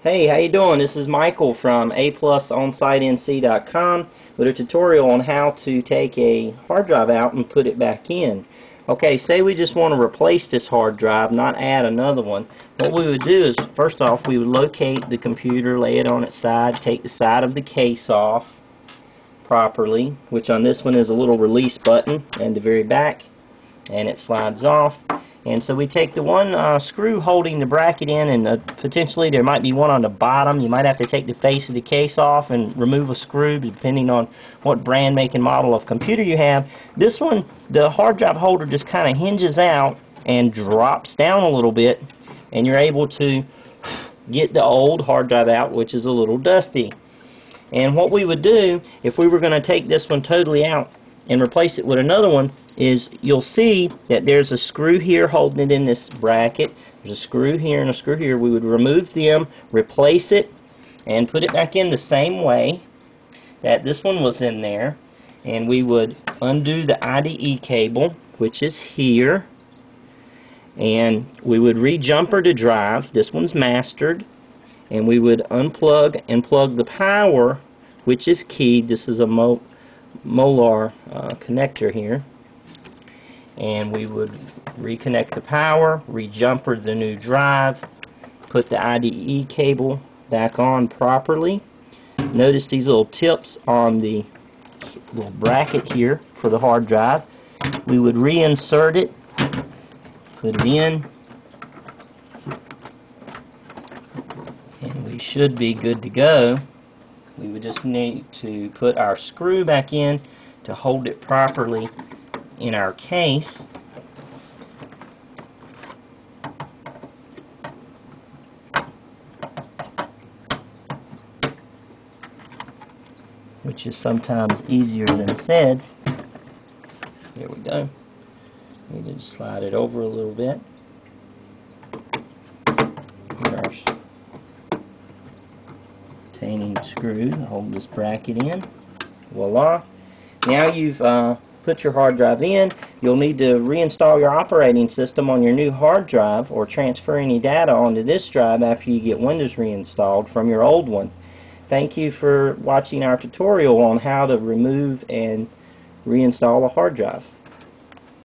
Hey, how you doing? This is Michael from aplusonsitenc.com with a tutorial on how to take a hard drive out and put it back in. Okay, say we just want to replace this hard drive, not add another one. What we would do is, first off, we would locate the computer, lay it on its side, take the side of the case off properly, which on this one is a little release button and the very back, and it slides off. And so we take the one uh, screw holding the bracket in and uh, potentially there might be one on the bottom. You might have to take the face of the case off and remove a screw depending on what brand, make, and model of computer you have. This one, the hard drive holder just kind of hinges out and drops down a little bit and you're able to get the old hard drive out which is a little dusty. And what we would do if we were going to take this one totally out and replace it with another one is you'll see that there's a screw here holding it in this bracket. There's a screw here and a screw here. We would remove them, replace it, and put it back in the same way that this one was in there. And we would undo the IDE cable, which is here. And we would re-jumper to drive. This one's mastered. And we would unplug and plug the power, which is keyed. This is a mo Molex uh, connector here and we would reconnect the power, rejumper the new drive, put the IDE cable back on properly. Notice these little tips on the little bracket here for the hard drive. We would reinsert it, put it in, and we should be good to go. We would just need to put our screw back in to hold it properly in our case. which is sometimes easier than said. Here we go. We need to slide it over a little bit. Retaining screw to hold this bracket in. Voila. Now you've uh, put your hard drive in, you'll need to reinstall your operating system on your new hard drive or transfer any data onto this drive after you get Windows reinstalled from your old one. Thank you for watching our tutorial on how to remove and reinstall a hard drive.